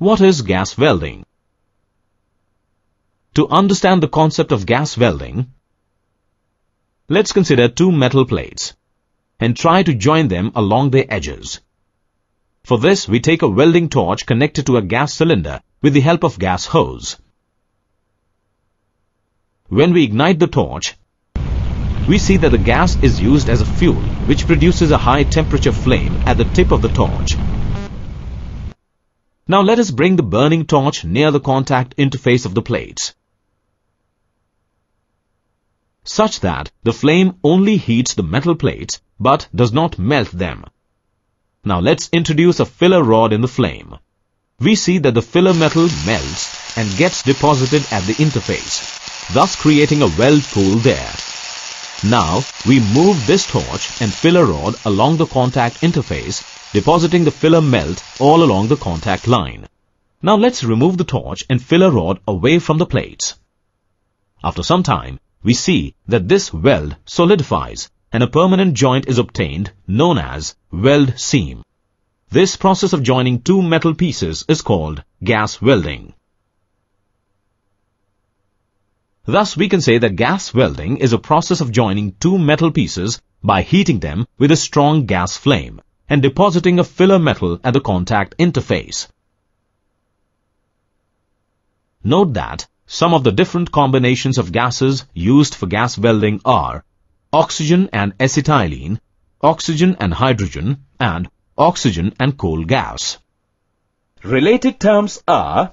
What is gas welding? To understand the concept of gas welding, let's consider two metal plates and try to join them along their edges. For this, we take a welding torch connected to a gas cylinder with the help of gas hose. When we ignite the torch, we see that the gas is used as a fuel which produces a high temperature flame at the tip of the torch. Now let us bring the burning torch near the contact interface of the plates such that the flame only heats the metal plates but does not melt them. Now let's introduce a filler rod in the flame. We see that the filler metal melts and gets deposited at the interface, thus creating a weld pool there. Now, we move this torch and filler rod along the contact interface, depositing the filler melt all along the contact line. Now let's remove the torch and filler rod away from the plates. After some time, we see that this weld solidifies and a permanent joint is obtained known as weld seam. This process of joining two metal pieces is called gas welding. Thus, we can say that gas welding is a process of joining two metal pieces by heating them with a strong gas flame and depositing a filler metal at the contact interface. Note that some of the different combinations of gases used for gas welding are oxygen and acetylene, oxygen and hydrogen, and oxygen and coal gas. Related terms are